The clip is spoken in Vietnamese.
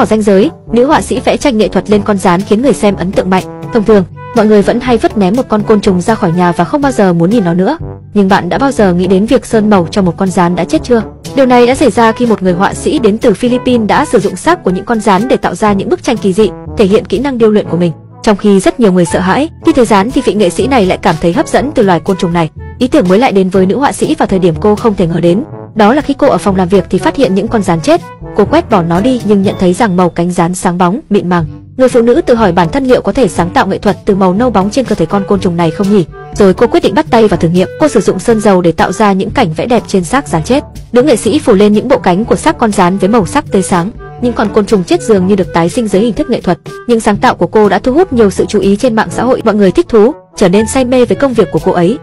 Bỏ ranh giới, nữ họa sĩ vẽ tranh nghệ thuật lên con rán khiến người xem ấn tượng mạnh. Thông thường, mọi người vẫn hay vứt ném một con côn trùng ra khỏi nhà và không bao giờ muốn nhìn nó nữa. Nhưng bạn đã bao giờ nghĩ đến việc sơn màu cho một con rán đã chết chưa? Điều này đã xảy ra khi một người họa sĩ đến từ Philippines đã sử dụng xác của những con rán để tạo ra những bức tranh kỳ dị, thể hiện kỹ năng điêu luyện của mình. Trong khi rất nhiều người sợ hãi, khi thấy rán thì vị nghệ sĩ này lại cảm thấy hấp dẫn từ loài côn trùng này. Ý tưởng mới lại đến với nữ họa sĩ vào thời điểm cô không thể ngờ đến. Đó là khi cô ở phòng làm việc thì phát hiện những con rán chết. Cô quét bỏ nó đi nhưng nhận thấy rằng màu cánh rán sáng bóng, mịn màng. Người phụ nữ tự hỏi bản thân liệu có thể sáng tạo nghệ thuật từ màu nâu bóng trên cơ thể con côn trùng này không nhỉ? Rồi cô quyết định bắt tay vào thử nghiệm. Cô sử dụng sơn dầu để tạo ra những cảnh vẽ đẹp trên xác rán chết. Nữ nghệ sĩ phủ lên những bộ cánh của xác con rán với màu sắc tươi sáng. Những con côn trùng chết dường như được tái sinh dưới hình thức nghệ thuật. Những sáng tạo của cô đã thu hút nhiều sự chú ý trên mạng xã hội. Mọi người thích thú, trở nên say mê với công việc của cô ấy.